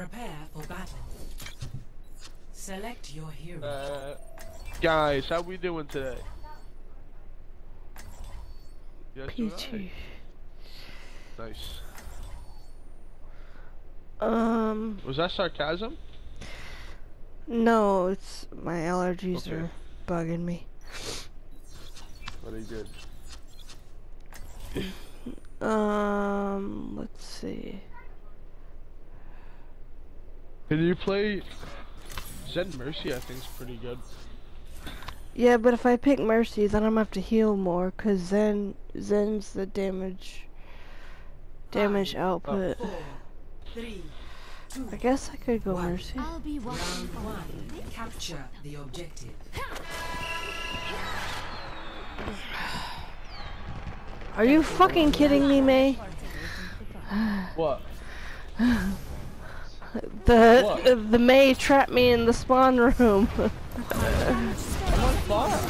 Prepare for battle. Select your hero. Uh, guys, how we doing today? You guys doing Peachy. alright? Nice. Um, Was that sarcasm? no, it's my allergies Okay. are bugging me. Very good. Um, let's see. Can you play Zen Mercy? I think is pretty good. Yeah, but if I pick Mercy, then I'm gonna have to heal more, cause Zen, Zen's the damage, damage Five, output. Four, three, two, I guess I could go One. Mercy. I'll be watching round for one. Capture the objective. Are you fucking kidding me, Mei? What? The What? the Mei trapped me in the spawn room. I'm on fire.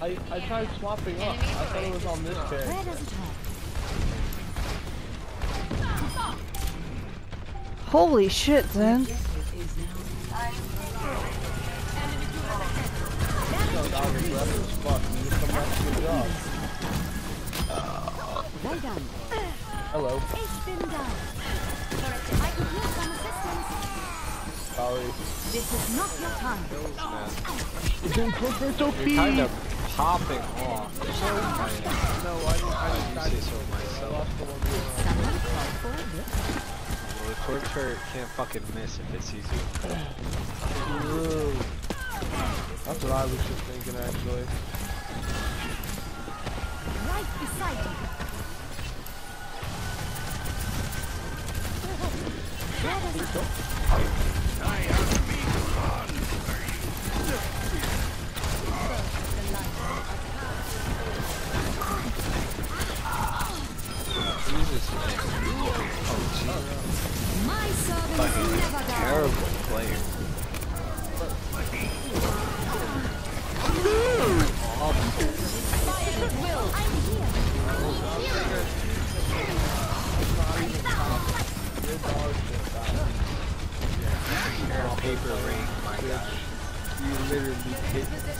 I I tried swapping up. I thought it was on this Where does it hurt? Holy shit, Zen. Objective is now So I regret it as fuck. You just come back to your job. Well done. Hello. Ich bin da. I could use some assistance. Sorry. This is not your time. It's incorporate OP. You're kind of popping off. No, I didn't. I I didn't. say so myself. lost the one. we Someone call for a lift. Well, the torture can't fucking miss if it sees you. That's what I was just thinking, actually. Right beside you. Oh, My jeez. never. Terrible player.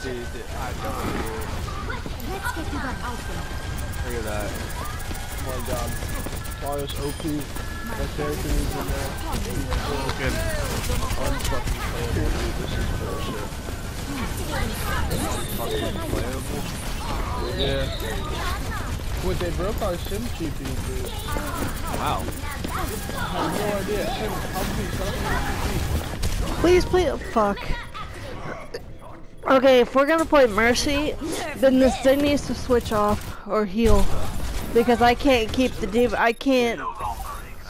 I don't know. Let's get out there. Look at that. Oh my god. Mario's OP. That character is in there. Fucking unfucking playable, dude. This is bullshit. Fucking playable. Yeah. Wait, they broke our sim GPU, dude. Wow. I have no idea. Please, Please, fuck. Okay, if we're gonna play Mercy, then this thing needs to switch off or heal. Because I can't keep the div- I can't,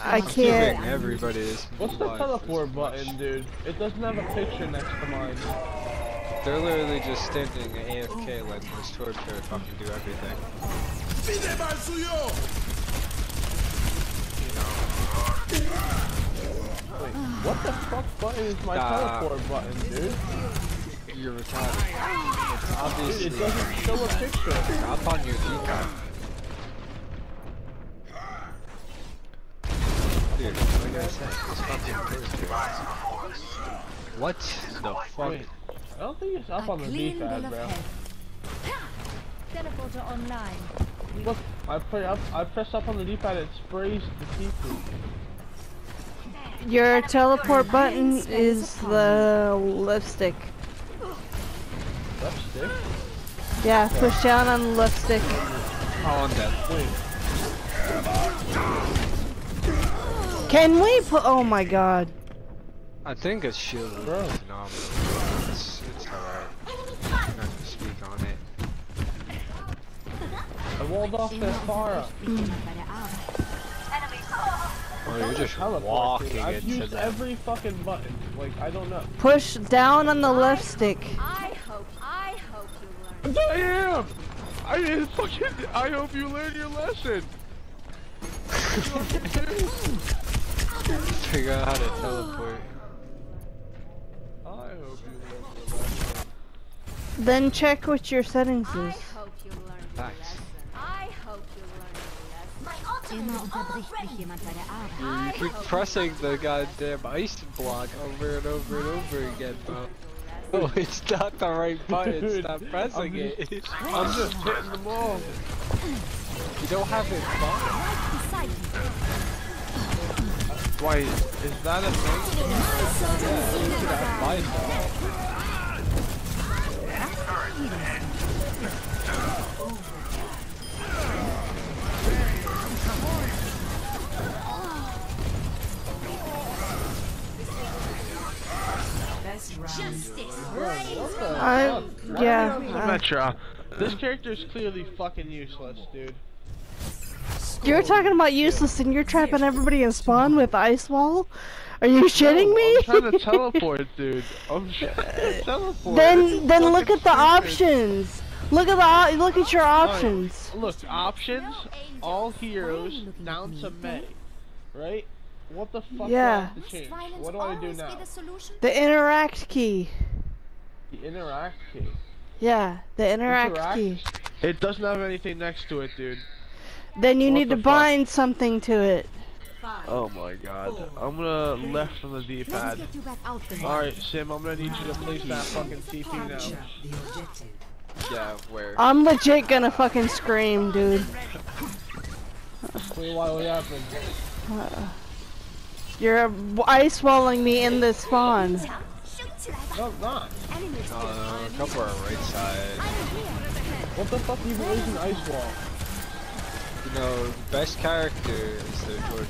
I can't. everybody this. What's the teleport button, dude? It doesn't have a picture next to mine. They're literally just standing AFK letting this torture fucking do everything. Wait, what the fuck button is my Nah. teleport button, dude? You're retarded. It's Dude, obviously it doesn't show a picture. up on your D-pad. Dude, like I said, it's fucking torture. What the fuck? Wait, I don't think it's up A on the clean D-pad, bro. Teleporter online. Look, I play up. I press up on the D-pad. It sprays the Tifu. Your teleport button is the left stick. Left stick. Yeah, push down on the left stick. Oh, I'm dead. Wait, Can we put? Oh my god. I think a shield would Bro. be phenomenal. It's, it's alright. I'm not gonna speak on it. I walled off the Pharah. Oh, you're just Teleport, walking dude. I've into used them. every fucking button. Like, I don't know. Push down on the left stick. I hope, I hope you learn. I am! I fucking. I hope you learn your lesson! Figure out how to teleport. I hope you learn your lesson. Then check what your settings I is. hope you learn your Thanks. lesson. I hope you learn your lesson. Immer unterbricht mich jemand bei der Arbeit. You keep mm, pressing the goddamn ice block over and over and over again, bro. Oh, it's not the right button. Dude, Stop pressing I'm it. I'm just hitting them all. You don't have it bumped. Beside you. Wait, is that a thing? Mine though. Yeah. uh, Metra. This character is clearly fucking useless, dude. you're talking about useless and you're trapping everybody in spawn with ice wall? Are you shitting me? I'm trying to teleport, dude. I'm trying to teleport. then then look at the stupid. options. Look at the op- look at your options. Look, options, all heroes, down to Mei. Right? What the fuck Yeah. do I have to change? What do I do now? the solution? The interact key. The interact key. Yeah, the interact, Interact? key. It doesn't have anything next to it, dude. Then you What need the to fuck? bind something to it. Five. Oh my god. I'm gonna left from the Let's D-pad. get you back out there. Alright, Sym, I'm gonna need you to place that fucking TP now. Yeah, where? I'm legit gonna fucking scream, dude. Wait, why what happened? You're uh, ice walling me in the spawn. Shoot you like No, I'm not. enemies. Uh, a couple are right side. What the fuck even is an ice wall? You know, the best character is the George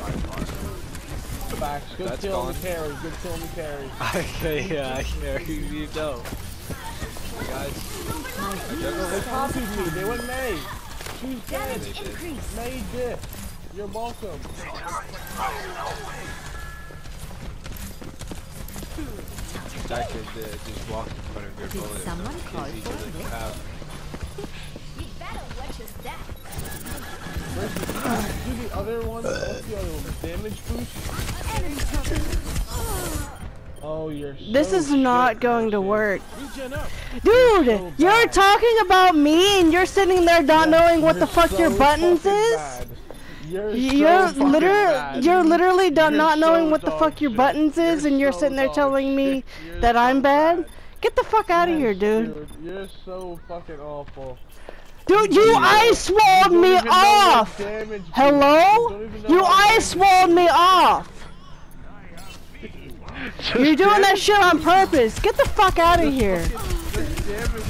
by far. Facts. Good That's kill gone. the carry. Good kill on the carry. Okay, yeah, I hear you, you know. Guys, They copied me. They went Mei. She's dead. May dip. You're welcome. That could uh, just walk in front of your Did bullet. someone It's call for to this? have. You better watch your step. Where's the, do the other one? What's the other one? Damage boost? Oh, you're This is not going to work. Dude, so you're talking about me and you're sitting there not knowing what the You're fuck your buttons is? bad. You're, You're so literally, you're literally do- You're not knowing what the fuck your shit. buttons is, You're and you're so sitting there dog telling me. You're that so I'm bad. Get the fuck out of here, dude. You're so fucking awful. Dude, you ice walled me don't even know off. damage. Hello? don't even know You what ice damage walled me off. You're doing that shit on purpose. Get the fuck out of here. Just damage.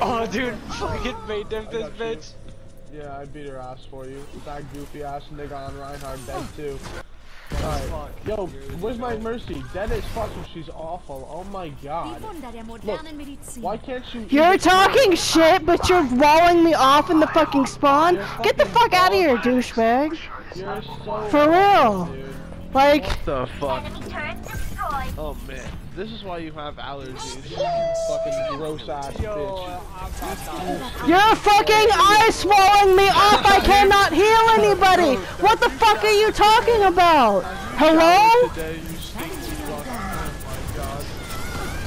Oh, dude, fucking made them this got you. bitch. Yeah, I beat her ass for you. That goofy ass nigga on Reinhardt dead too. Alright. Yo, where's my mercy? Dead as fuck and she's awful. Oh my god. Wunder der modernen Medizin. Why can't you You're even- talking shit, but you're walling me off in the fucking spawn. Get the fuck out of here, douchebag. You're so For real. Dude. Like, What the fuck? Oh man, this is why you have allergies. Fucking gross ass bitch. Uh, you're fucking ice walling me off. I cannot heal anybody. What the fuck are you talking about? Hello? Today you stinky fuck. Oh my god.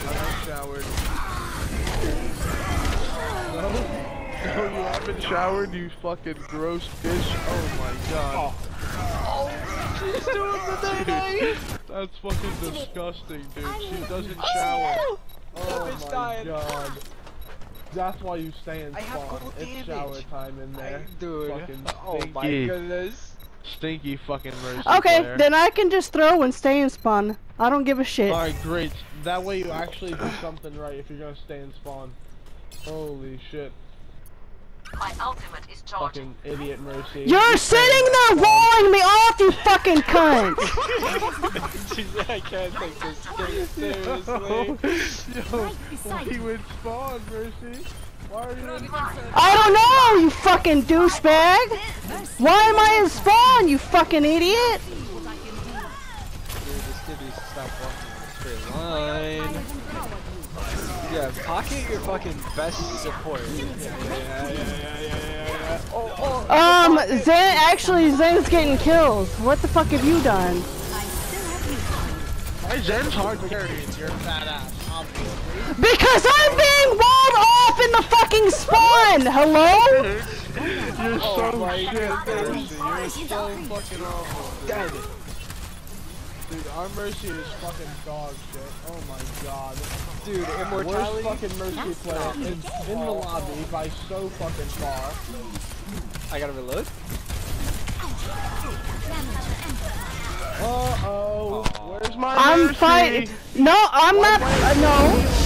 I haven't showered. No, no, you haven't showered, you fucking gross bitch. Oh my god. She's doing the day That's fucking disgusting, dude. She doesn't shower. Oh, oh my god. That's why you stay in spawn. It's shower time in there. Dude, Fucking oh my goodness. Stinky fucking mercy. Okay, player. then I can just throw and stay in spawn. I don't give a shit. Alright, great. That way you actually do something right if you're gonna stay in spawn. Holy shit. My ultimate is charging. Fucking idiot mercy. You're sitting there walling me off, you fucking cunt. Jeez, I can't take this thing seriously. Yo, Right beside he you. would spawn, mercy. Why are you in I don't know, you fucking douchebag. Why am I in spawn, you fucking idiot? Dude, this kid needs to stop walking in a straight line. Yeah, pocket your fucking best support. Yeah, yeah, yeah, yeah, yeah, yeah, yeah. Oh, oh. Um, Zen, actually, Zen's getting killed. What the fuck have you done? I still have you. My Zen's hard carrying your fat ass, obviously. Because I'm being walled off in the fucking spawn! Hello? You're Oh so my shit, god, Mercy. Mercy, you're so fucking awful. Dead. Dude, our Mercy is fucking dog shit. Oh my god. Dude, Worst fucking Mercy player in, in the lobby by so fucking far. I gotta reload. Uh oh. Where's my I'm Mercy? fighting. No, I'm not. Uh, no.